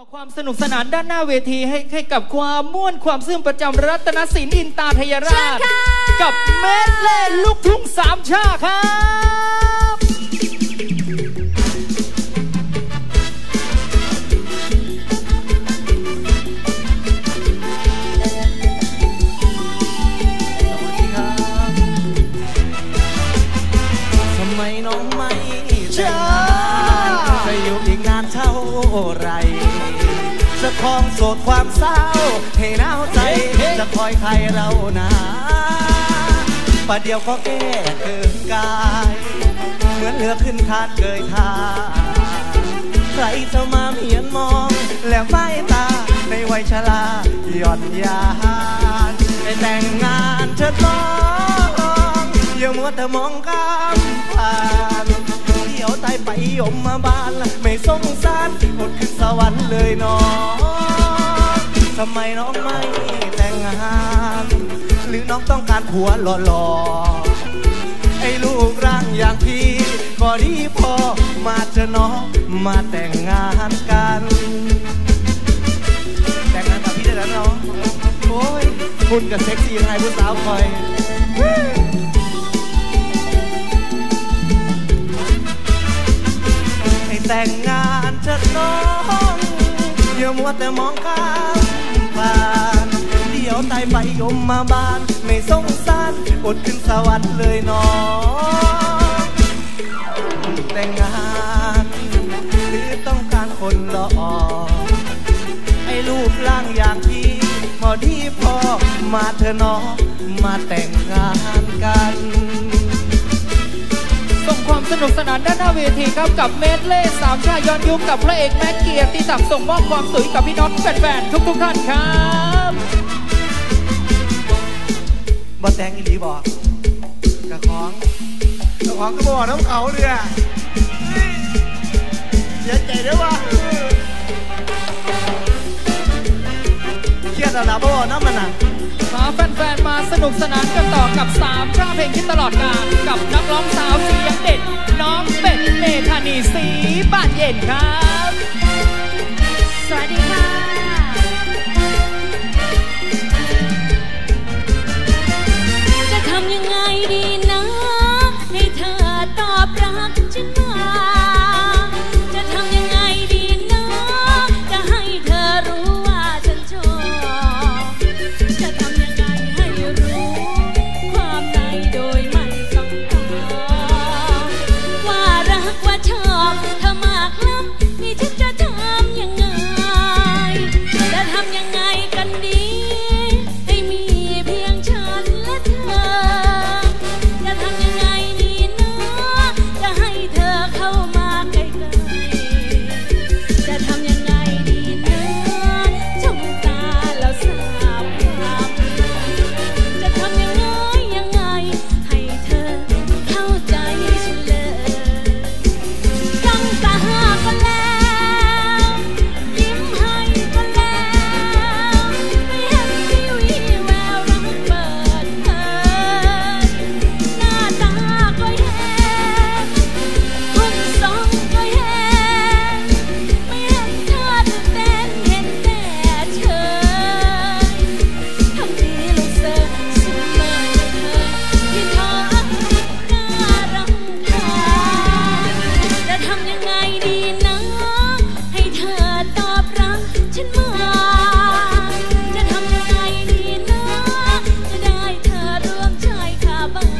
ต่อความสนุกสนานด้านหน้าเวทีให้ให้กับความม่วนความซื่นประจำรัตนศิลป์อินตาทยราช กับเมดเล่ลูกทุ่งสามชาครับ โสดความเศร้าให้หนาวใจจะคอยใครเรานาประเดี๋ยวก็แก้เกินกาย เหมือนเรือขึ้นคาดเกยทาใครจะมาเมียนมอง แล้วไม่ตาในวัยชราหย่อนยานไปแต่งงานเถิดน้องอย่ามัวแต่มองข้ามผ่านเดี๋ยวตายไปยมมาบ้าน ไม่สงสารหมดขึ้นสวรรค์เลยนอง องต้องการผัวหล่อไอ้ลูกร่างอย่างพี่ก็ดีพอมาเถอะน้องมาแต่งงานกัน แต่งงานกับพี่ได้แล้วน้องโอ้ยคุณกับเซ็กซี่ยังไงผู้สาวคอยให้แต่งงานเถอะน้องอย่ามัวแต่มองข้ามผ่านเดี๋ยวตายไปยมมาบ้าน สงสารอดขึ้นสวรรค์เลยน้องแต่งงานหรือต้องการคนหล่อไอ้รูปร่างอย่างพี่พอดีพอมาเถอน้องมาแต่งงานกันส่งความสนุกสนานด้านหน้าเวทีครับกับเมดเล่สามชาย้อนยุคกับพระเอกแม็กเกียรติศักดิ์ส่งมอบความสุขกับพี่น้องแฟนๆทุกๆท่านครับ แตงอีหลีบอกกระของกระของก็บอกน้ำเขาเลยอะเสียใจด้วยวะเครียดแล้วนะบ่บอกน้ำมันอะพาแฟนๆมาสนุกสนานกันต่อกับสามชาเพลงที่ตลอดกาลกับนักร้องสาวเสียงเด็ด น้องเป็ดเมธานีสีบ้านเย็นครับ abang